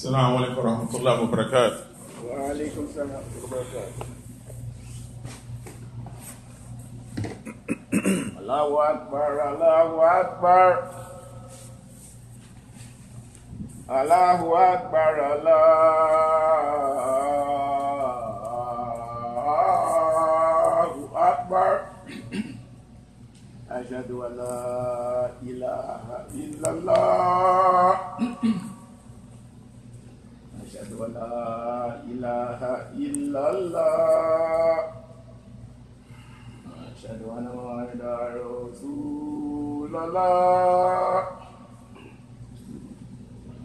السلام عليكم ورحمة الله وبركاته. وعليكم السلام ورحمة الله وبركاته. الله أكبر الله أكبر الله أكبر الله أكبر أشهد أن لا إله إلا الله أشهد أن لا إله إلا الله. أشهد أن محمدا رسول الله.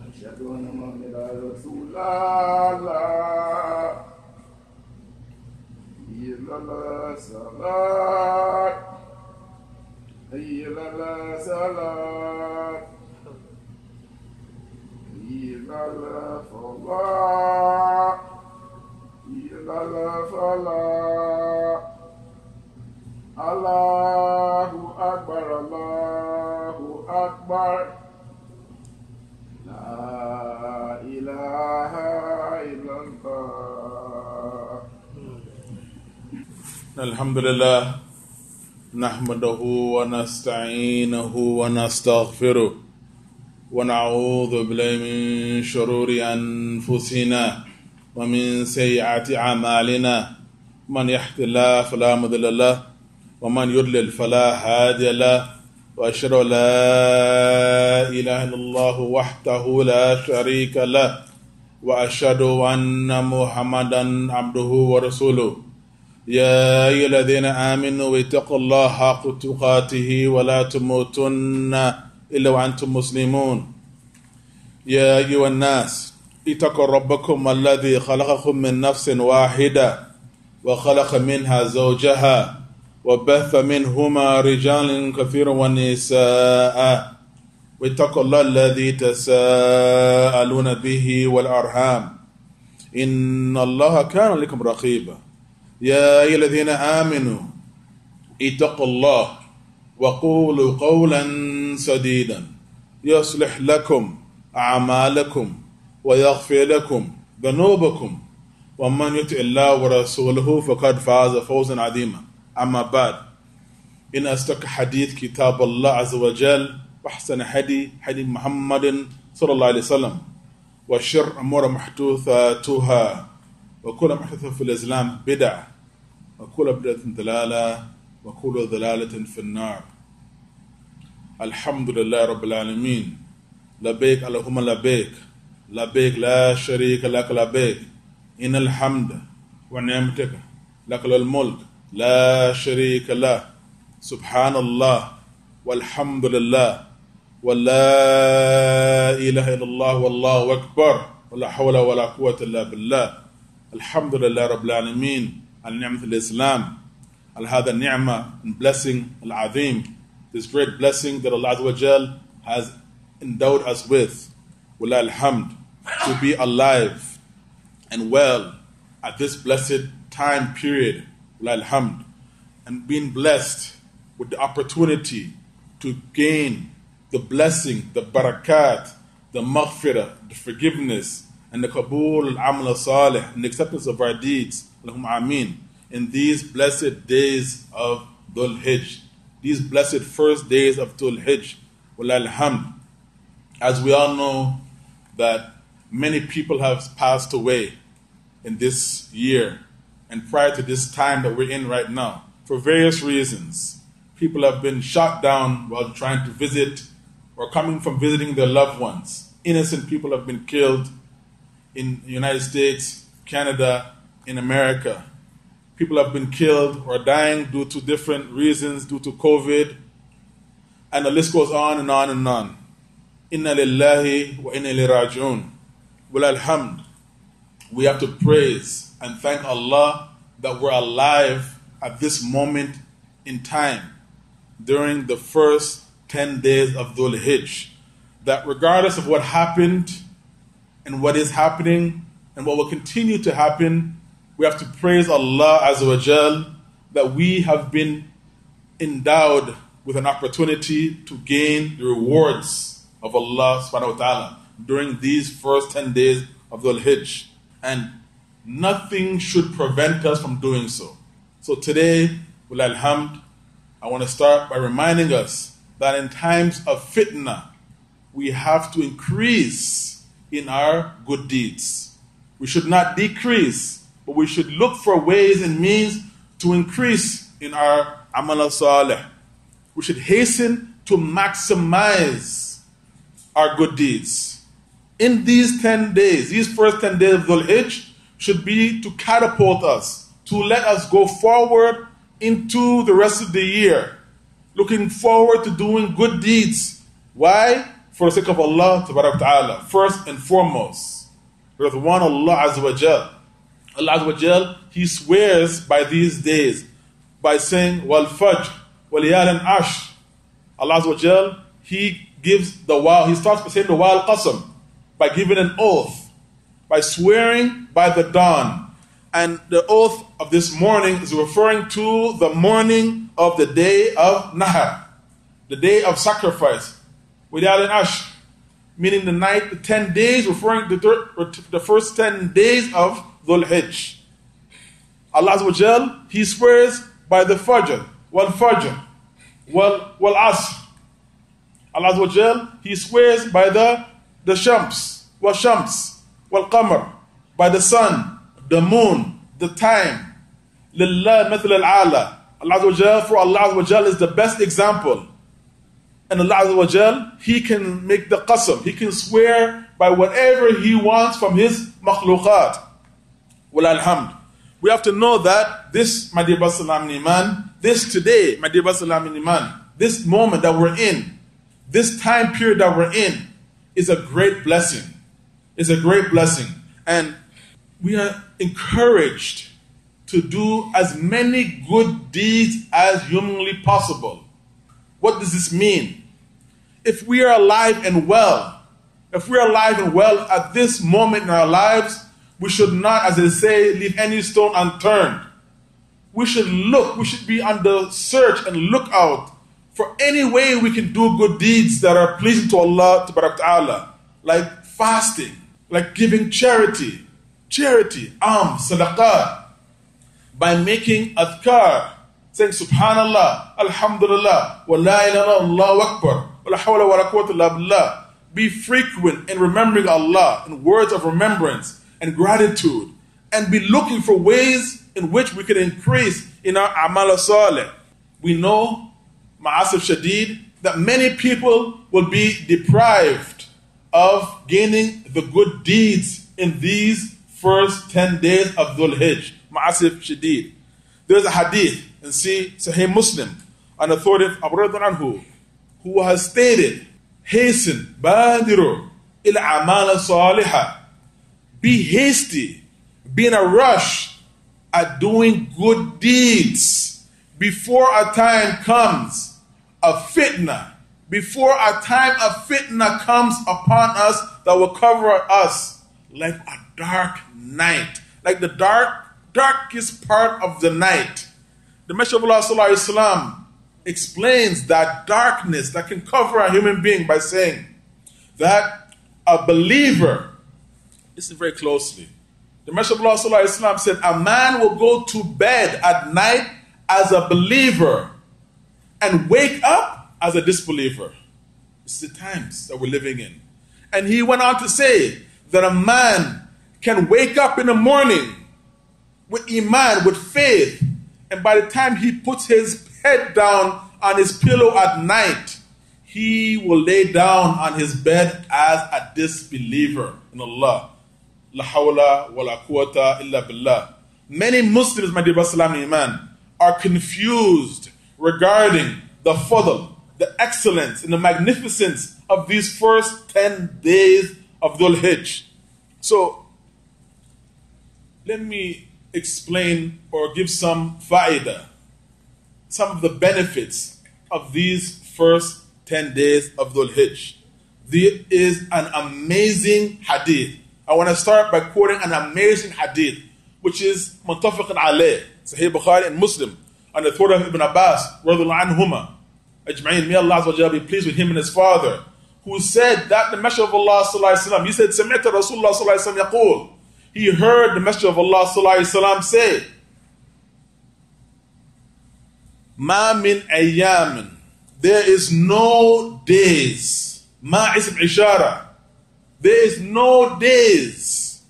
أشهد أن محمدا رسول الله. إلا الصلاة. إلا الصلاة. إلا الصلاة الحمد لله نحمده ونستعينه ونستغفره ونعوذ بالله من شرور أنفسنا ومن سيئات أعمالنا. من يهد الله فلا مضل له ومن يضلل فلا هادي له. وأشهد أن لا إله إلا الله وحده لا شريك له. وأشهد أن محمدا عبده ورسوله. يا أيها الذين آمنوا اتقوا الله حق تقاته ولا تموتن إلا وأنتم مسلمون. يا أيها الناس اتقوا ربكم الذي خلقكم من نفس واحدة وخلق منها زوجها وبث منهما رجالا كثيرا ونساء. واتقوا الله الذي تساءلون به والأرحام. إن الله كان لكم رقيبا. يا أيها الذين آمنوا اتقوا الله وقولوا قولا سديدا. يصلح لكم أعمالكم ويغفر لكم ذنوبكم. ومن يطع الله ورسوله فقد فاز فوزا عظيما. أما بعد إن أصدق حديث كتاب الله عز وجل وأحسن حدي حدي محمد صلى الله عليه وسلم. وشر أمور محدثاتها وكل محدثة في الإسلام بدعة وكل بدعة ضلالة. وكل ضلالة في النار. الحمد لله رب العالمين. لبيك اللهم لبيك. لبيك لا شريك لك لبيك. إن الحمد ونعمتك لك الملك لا شريك له. سبحان الله والحمد لله ولا إله إلا الله والله أكبر ولا حول ولا قوة إلا بالله. الحمد لله رب العالمين. على نعمة الإسلام. and had ni'mah and blessing, al azim, this great blessing that Allah Azza wa Jal has endowed us with, wallah alhamd, to be alive and well at this blessed time period, wallah alhamd, and being blessed with the opportunity to gain the blessing, the barakat, the maghfirah, the forgiveness, and the kabul al-amal salih, and the acceptance of our deeds, lahum ameen. In these blessed days of Dhul Hijj, these blessed first days of Dhul Hijj, Wallah alhamd. As we all know that many people have passed away in this year and prior to this time that we're in right now for various reasons. People have been shot down while trying to visit or coming from visiting their loved ones. Innocent people have been killed in the United States, Canada, in America. People have been killed or dying due to different reasons, due to COVID, and the list goes on and on and on. Inna lillahi wa inna raji'un. Well, alhamd, we have to praise and thank Allah that we're alive at this moment in time during the first 10 days of Dhul Hijj. That regardless of what happened and what is happening and what will continue to happen, we have to praise Allah Azza wa Jal that we have been endowed with an opportunity to gain the rewards of Allah subhanahu wa ta'ala. during these first 10 days of Dhul Hijj. And nothing should prevent us from doing so. So today, with Alhamd, I want to start by reminding us that in times of fitna, we have to increase in our good deeds. We should not decrease, but we should look for ways and means to increase in our amal salih. We should hasten to maximize our good deeds. In these 10 days, these first 10 days of Dhul Hijj, should be to catapult us, to let us go forward into the rest of the year, looking forward to doing good deeds. Why? For the sake of Allah Ta'ala, first and foremost. Because one Allah Azza wa Jal. Allah Azza He swears by these days by saying, Wal Fajr, Wal Yal Ash. Allah He gives the wow, He starts by saying the wow qasam, by giving an oath, by swearing by the dawn. And the oath of this morning is referring to the morning of the day of Nahar, the day of sacrifice, without an ash, meaning the night, the 10 days, referring to the, the first 10 days of Dhul Hijj. Allah Azza He swears by the Fajr, wal Fajr, wal, wal Asr. Allah Azza He swears by the, the Shams, wal Shams, wal Qamar, by the sun, the moon, the time. Lillah mathal al-ala. Allah Azza for Allah Azza is the best example. And Allah Azza He can make the qasam. He can swear by whatever He wants from His makhluqat. Well, alhamd. We have to know that this, my dear Iman, this today, my dear Iman, this moment that we're in, this time period that we're in, is a great blessing. It's a great blessing. And we are encouraged to do as many good deeds as humanly possible. What does this mean? If we are alive and well, if we are alive and well at this moment in our lives, we should not, as they say, leave any stone unturned. We should look, we should be on the search and look out for any way we can do good deeds that are pleasing to Allah Ta'ala, like fasting, like giving charity, charity, am, sadaqah, by making adhkar, saying subhanallah, alhamdulillah, wa la ilaha akbar, wa la hawla wa la quwwata illa billah. Be frequent in remembering Allah in words of remembrance and gratitude and be looking for ways in which we can increase in our amal salih. We know, ma'asif shadid, that many people will be deprived of gaining the good deeds in these first 10 days of Dhul Hijj. Ma'asif shadid. There's a hadith in see Sahih Muslim on authority of Abu anhu who has stated, Hasten, badiru, ila amal salihah be hasty, be in a rush at doing good deeds before a time comes of fitna, before a time of fitna comes upon us that will cover us like a dark night, like the dark, darkest part of the night. The Messenger of Allah وسلم, explains that darkness that can cover a human being by saying that a believer Listen very closely. The Messenger of Allah said, A man will go to bed at night as a believer and wake up as a disbeliever. It's the times that we're living in. And he went on to say that a man can wake up in the morning with iman, with faith, and by the time he puts his head down on his pillow at night, he will lay down on his bed as a disbeliever in Allah. La hawla wa la quwwata illa billah. Many Muslims, my dear Brother Iman, are confused regarding the fadl, the excellence, and the magnificence of these first 10 days of Dhul Hijj. So, let me explain or give some faida, some of the benefits of these first 10 days of Dhul Hijj. There is an amazing hadith I want to start by quoting an amazing hadith, which is Muntafiq alayh, Sahih Bukhari and Muslim, on the authority of Ibn Abbas, anhuma, ajma'in, may Allah be pleased with him and his father, who said that the Messenger of Allah Sallallahu he said, Sami'ta Rasulullah Sallallahu He heard the Messenger of Allah Sallallahu say, Ma min ayyamin, there is no days, ma ism ishara, there is no days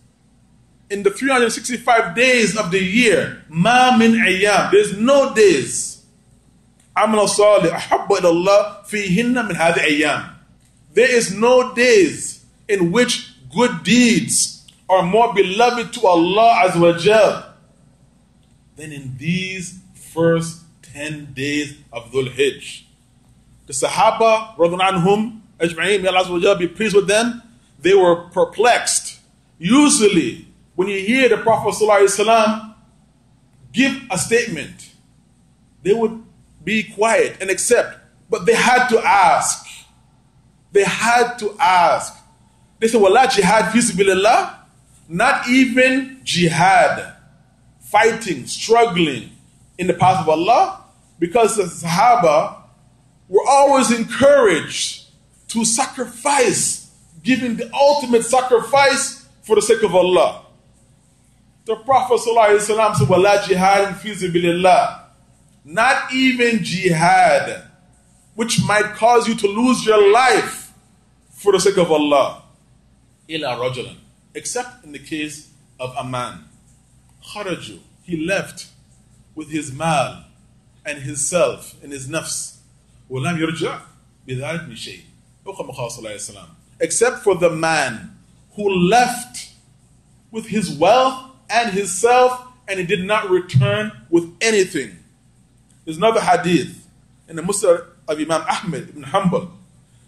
in the 365 days of the year ما من أيام there's no days عمل صالح أحب إلى الله فيهن من هذه أيام there is no days in which good deeds are more beloved to Allah Azza wa Jal than in these first 10 days of Dhul Hijj. The Sahaba, anhum, ajma'in, may Allah be pleased with them, they were perplexed. Usually, when you hear the Prophet ﷺ give a statement, they would be quiet and accept, but they had to ask. They had to ask. They said, Wallah, jihad fi Not even jihad, fighting, struggling in the path of Allah, because the Sahaba were always encouraged to sacrifice, giving the ultimate sacrifice for the sake of Allah. The Prophet ﷺ said, Wala jihad fi Not even jihad, which might cause you to lose your life for the sake of Allah. Ila rajulan. Except in the case of a man. Kharaju. He left with his mal and his self and his nafs. وَلَمْ يَرْجَعْ بِذَلِكَ مِنْ شَيْءٍ except for the man who left with his wealth and his self, and he did not return with anything. There's another hadith in the Musnad of Imam Ahmed ibn Hanbal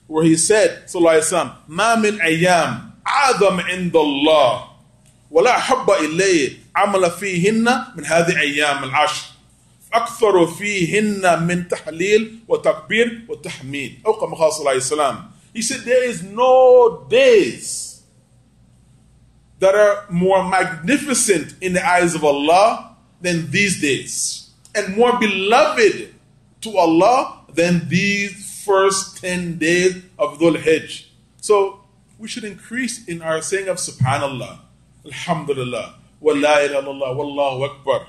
where he said, Sallallahu Alaihi Wasallam, Ma min ayyam adam indallah ولا حب إليه عمل فيهن من هذه أيام العشر أكثر فيهن من تحليل وتكبير وتحميد أو كما قال صلى الله عليه وسلم he said there is no days that are more magnificent in the eyes of Allah than these days and more beloved to Allah than these first 10 days of Dhul Hijj. So we should increase in our saying of Subhanallah, Alhamdulillah, Wa la Wallahu Akbar.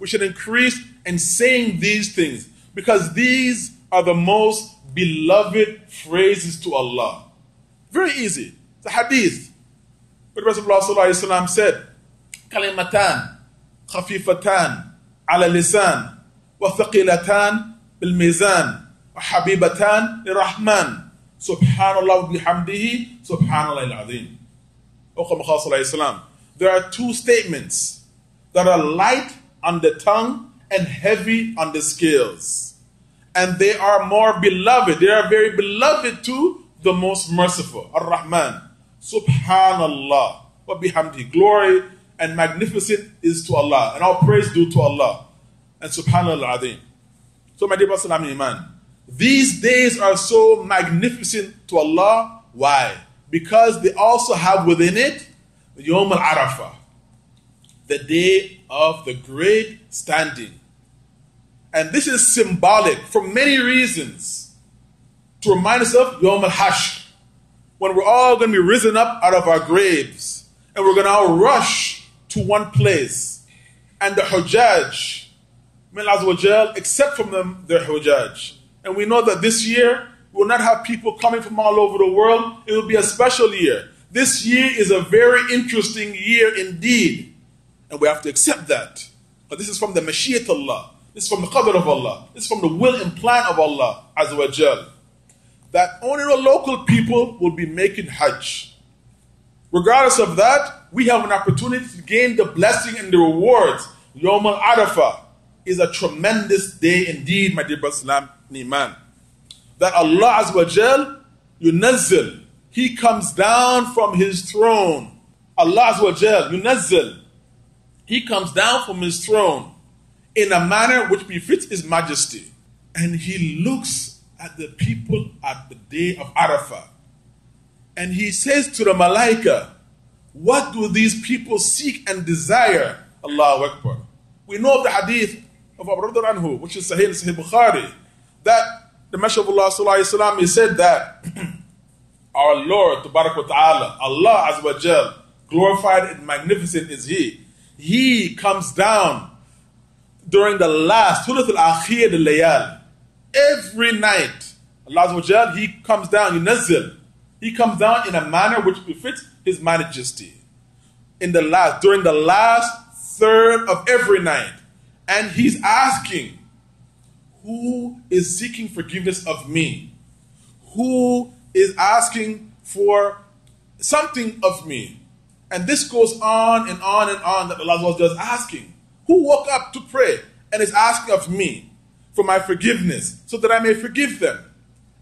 We should increase in saying these things because these are the most beloved phrases to Allah. Very easy. A hadith. But Rasulullah said, Kalimatan, khafifatan, ala lisan, wa thaqilatan bil mizan, wa habibatan lirrahman. Subhanallah bihamdihi, subhanallah al-azim. There are two statements that are light on the tongue and heavy on the scales. And they are more beloved. They are very beloved to the most merciful, Ar Rahman. Subhanallah. Wa bihamdi. Glory and magnificent is to Allah. And all praise due to Allah. And Subhanallah Adim. So, my dear Brother Iman, these days are so magnificent to Allah. Why? Because they also have within it Yom al Arafah the day of the great standing. And this is symbolic for many reasons to remind us of Yom Hash, when we're all going to be risen up out of our graves and we're going to all rush to one place. And the Hujjaj, may Allah accept from them their Hujjaj. And we know that this year we will not have people coming from all over the world. It will be a special year. This year is a very interesting year indeed. And we have to accept that. But this is from the Mashiach Allah. Is from the Qadr of Allah. It's from the will and plan of Allah Azza wa Jal. That only the local people will be making Hajj. Regardless of that, we have an opportunity to gain the blessing and the rewards. Yom al Arafah is a tremendous day indeed, my dear Brother Niman. That Allah Azza wa Jal, yunazzil, He comes down from His throne. Allah Azza wa Jal, yunazzil, he comes down from his throne in a manner which befits his majesty. And he looks at the people at the day of Arafah. And he says to the Malaika, What do these people seek and desire? Allahu Akbar. We know of the hadith of Abu Anhu, which is Sahih Sahih Bukhari, that the Messenger of Allah wasallam, he said that our Lord, Ta'ala, Allah Azza wa Jal, glorified and magnificent is He. He comes down during the last Thuluth al-Akhir al-Layal. Every night, Allah He comes down, Yunazzil. He comes down in a manner which befits His majesty. In the last, during the last third of every night. And He's asking, who is seeking forgiveness of me? Who is asking for something of me? And this goes on and on and on that Allah was just asking. Who woke up to pray and is asking of me for my forgiveness so that I may forgive them?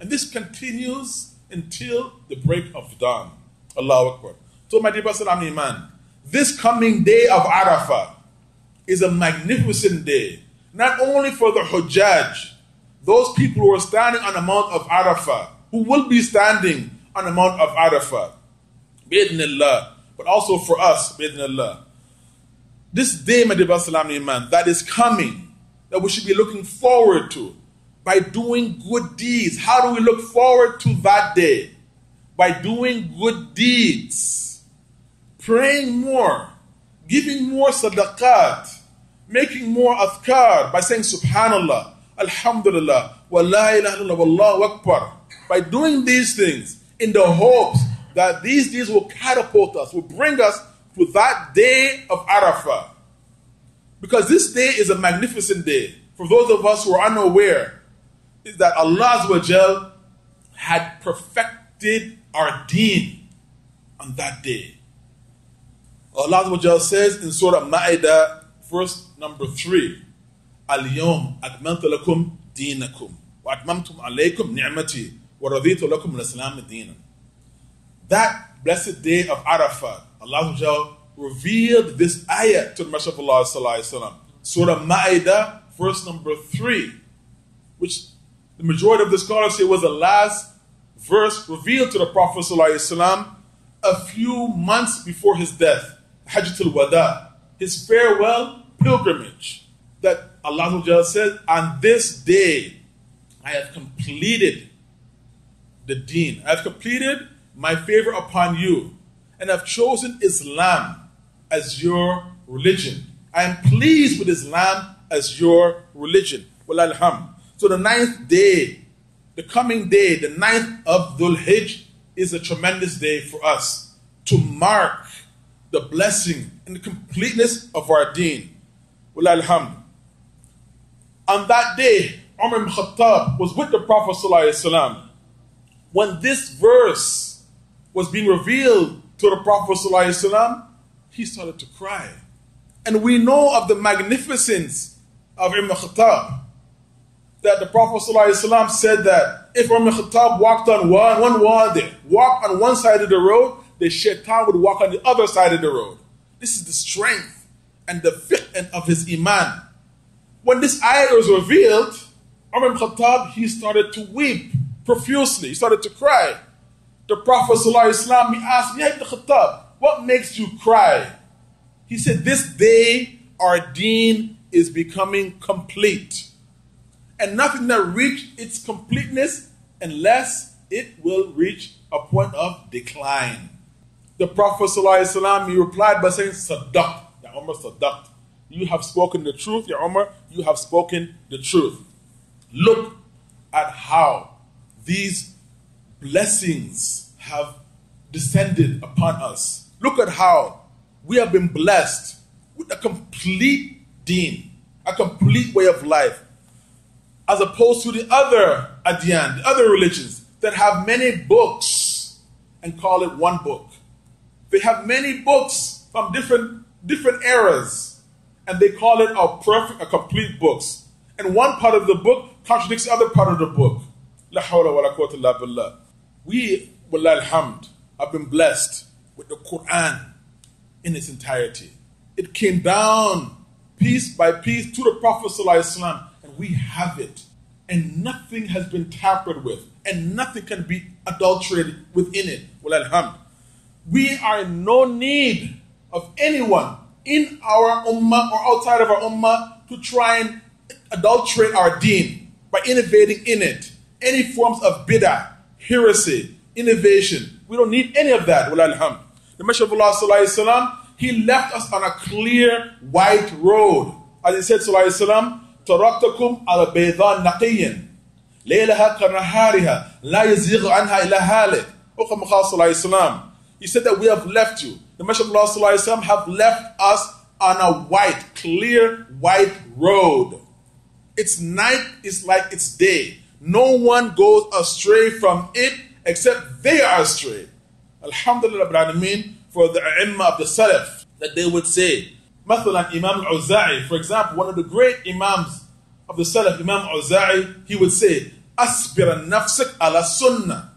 And this continues until the break of dawn. Allahu Akbar. So, my dear Brother Iman, this coming day of Arafah is a magnificent day not only for the Hujjaj, those people who are standing on the Mount of Arafah, who will be standing on the Mount of Arafah, Allah, but also for us, Allah. This day, Iman, that is coming, that we should be looking forward to by doing good deeds. How do we look forward to that day? By doing good deeds, praying more, giving more sadaqat, making more adhkar by saying subhanallah, alhamdulillah, wa la ilaha illallah, wallahu akbar. By doing these things in the hopes that these deeds will catapult us, will bring us to that day of Arafah. Because this day is a magnificent day. For those of us who are unaware, is that Allah had perfected our deen on that day. Allah says in Surah Ma'idah, verse number 3, "Al-yom akmantu lakum deenakum wa atmamtum alaykum ni'mati wa raditu lakum al-Islam That blessed day of Arafah, Allah revealed this ayah to the Messenger of Allah sallallahu Surah Ma'idah, verse number three, which the majority of the scholars say was the last verse revealed to the Prophet sallallahu a few months before his death, Hajjatul Wada, his farewell pilgrimage that Allah said, On this day I have completed the deen. I have completed my favor upon you and have chosen Islam as your religion. I am pleased with Islam as your religion. Well, alham. So the ninth day, the coming day, the ninth of Dhul Hijj, is a tremendous day for us to mark the blessing and the completeness of our deen. Alhamd. On that day, Umar ibn Khattab was with the Prophet when this verse was being revealed to the Prophet ﷺ, he started to cry. And we know of the magnificence of Ibn Khattab. That the Prophet ﷺ said that if ibn Khattab walked on one, one wadi, walked on one side of the road, the shaitan would walk on the other side of the road. This is the strength and the fiqh of his iman. When this ayah was revealed, Umar ibn Khattab, he started to weep profusely. He started to cry. The Prophet ﷺ, he asked, Ya ibn Khattab, what makes you cry? He said, this day our deen is becoming complete. And nothing that reached its completeness unless it will reach a point of decline. The Prophet ﷺ, he replied by saying, Sadaq. Umar Sadaqt. You have spoken the truth, Ya Umar. You have spoken the truth. Look at how these blessings have descended upon us. Look at how we have been blessed with a complete deen, a complete way of life, as opposed to the other adyan, the other religions that have many books and call it one book. They have many books from different different eras, and they call it a perfect, a complete books. And one part of the book contradicts the other part of the book. La hawla wa la quwwata illa billah. We, wallah alhamd, have been blessed with the Quran in its entirety. It came down piece by piece to the Prophet and we have it. And nothing has been tampered with, and nothing can be adulterated within it. Well, alhamd. We are in no need of anyone in our ummah or outside of our ummah to try and adulterate our deen by innovating in it any forms of bid'ah, heresy, innovation. We don't need any of that. Wallah The Messenger of Allah sallallahu alaihi wasallam, he left us on a clear white road. As he said sallallahu alaihi wasallam, تركتكم على بيضاء نقيا ليلها كنهارها لا يزيغ عنها إلا هالك وكما قال صلى الله عليه وسلم He said that we have left you. The Messenger of Allah صلى الله عليه وسلم have left us on a white, clear white road. Its night is like its day. No one goes astray from it except they are astray. Alhamdulillah Rabbil for the Imam of the Salaf that they would say. Mathalan Imam Al-Awza'i, for example, one of the great Imams of the Salaf, Imam Al-Awza'i, he would say, أَصْبِرَ نَفْسَكْ عَلَى السُّنَّةِ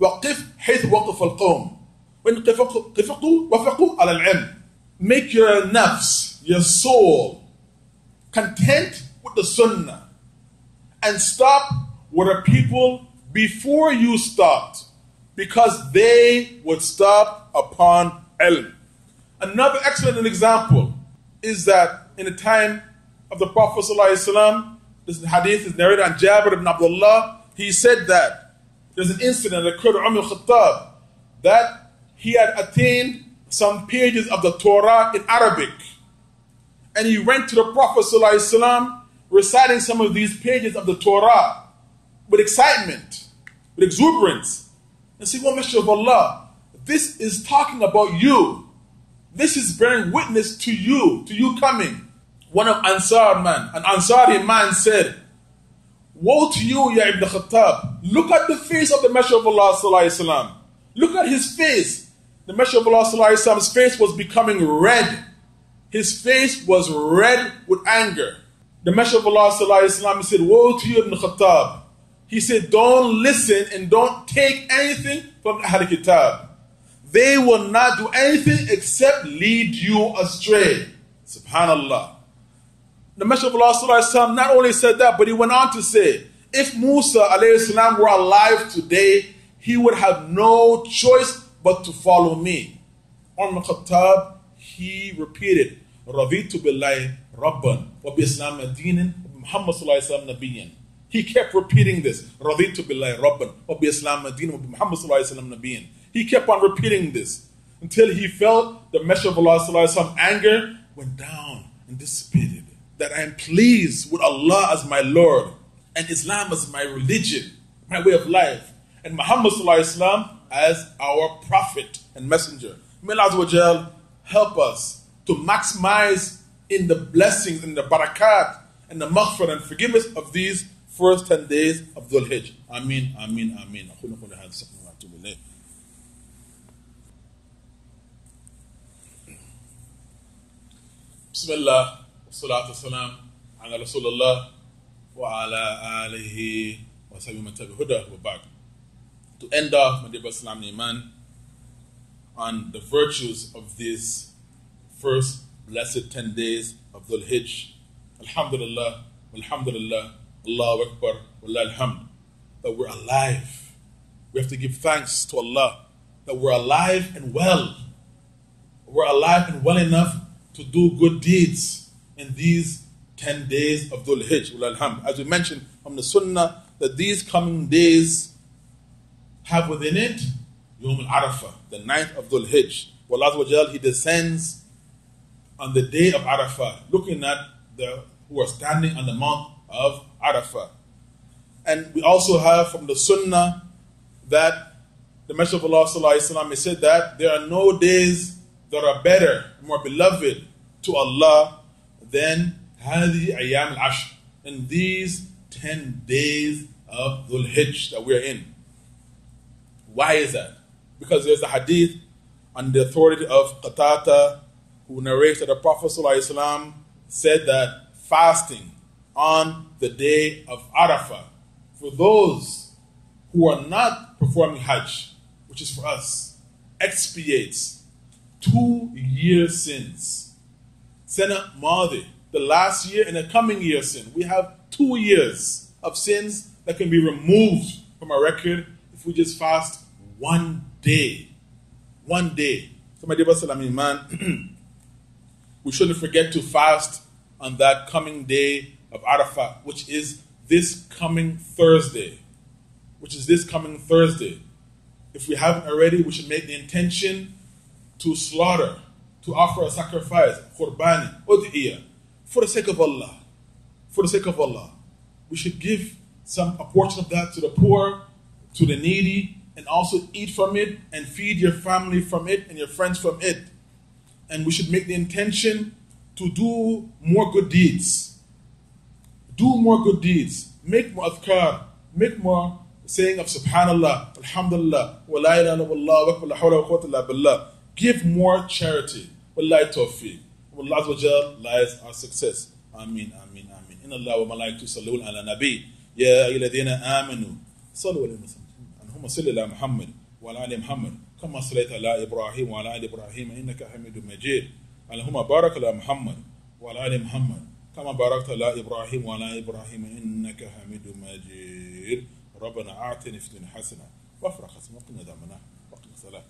وَقِفْ حيث وقف القوم وإن قفقوا وفقوا على العلم make your nafs your soul content with the sunnah and stop where the people before you stopped because they would stop upon ilm. Another excellent example is that in the time of the Prophet ﷺ, this hadith is narrated on Jabir ibn Abdullah, he said that there's an incident that occurred to Umar Khattab that he had attained some pages of the Torah in Arabic. And he went to the Prophet ﷺ reciting some of these pages of the Torah with excitement, with exuberance, and say, Well, Messenger of Allah, this is talking about you. This is bearing witness to you, to you coming. One of Ansar man, an Ansari man said, Woe to you, Ya Ibn Khattab. Look at the face of the Messenger of Allah. Sallallahu Look at his face. The Messenger of Allah Sallallahu face was becoming red. His face was red with anger. The Messenger of Allah said, Woe to you, Ibn Khattab. He said, Don't listen and don't take anything from the Ahl Kitab they will not do anything except lead you astray. Subhanallah. The Messenger of Allah not only said that, but he went on to say, if Musa salam were alive today, he would have no choice but to follow me. On Khattab, he repeated, Raditu billahi rabban wa bi islam adinin Muhammad sallallahu alaihi He kept repeating this, Raditu billahi rabban wa bi islam adinin wa Muhammad sallallahu alaihi he kept on repeating this until he felt the measure of allah, Allah's anger went down and dissipated. That I am pleased with Allah as my Lord and Islam as my religion, my way of life, and Muhammad sallallahu as our prophet and messenger. May Allah help us to maximize in the blessings and the barakat and the maghfirah and forgiveness of these first 10 days of Dhul Hijj. Ameen, ameen, ameen. بسم الله والصلاة والسلام على رسول الله وعلى آله وصحبه من تبع هدى وبعد To end off, my dear Islam Iman, on the virtues of these first blessed 10 days of Dhul Hijj. Alhamdulillah, Alhamdulillah, Allah Akbar, Wallah Alhamd, that we're alive. We have to give thanks to Allah that we're alive and well. We're alive and well enough to do good deeds in these 10 days of Dhul Hijj. As we mentioned from the Sunnah, that these coming days have within it Yom al Arafah, the ninth of Dhul Hijj. Allah He descends on the day of Arafah, looking at the who are standing on the mount of Arafah. And we also have from the Sunnah that the Messenger of Allah وسلم, said that there are no days that are better, more beloved to Allah than هذه أيام العشر in these 10 days of Dhul Hijj that we're in. Why is that? Because there's a hadith on the authority of Qatada who narrates that the Prophet ﷺ said that fasting on the day of Arafah for those who are not performing Hajj, which is for us, expiates two year sins. Sana Madi, the last year and the coming year sin. We have two years of sins that can be removed from our record if we just fast one day. One day. So, my dear Salam man, we shouldn't forget to fast on that coming day of Arafat, which is this coming Thursday. which is this coming Thursday. If we haven't already, we should make the intention to slaughter, to offer a sacrifice, qurbani, udhiyah, for the sake of Allah. For the sake of Allah. We should give some a portion of that to the poor, to the needy, and also eat from it and feed your family from it and your friends from it. And we should make the intention to do more good deeds Do more good deeds. Make more adhkar. Make more saying of subhanallah, alhamdulillah, wa la ilaha illallah, wa la hawla wa quwwata illa billah. Give more charity. Wallahi tawfiq. Wallah azza wa jal lies our success. Ameen, ameen, ameen. Inna Allah wa malaikatu sallu ala nabi. يا أيها الذين آمنوا صلوا عليه وسلم اللهم صل على محمد وعلى آل محمد كما صليت على إبراهيم وعلى آل إبراهيم إنك حميد مجيد اللهم بارك على محمد وعلى آل محمد كما باركت على إبراهيم وعلى إبراهيم إنك حميد مجيد. ربنا أعتني في الدنيا حسنة وفرخ حسنة وقنا دمنا وقنا سلام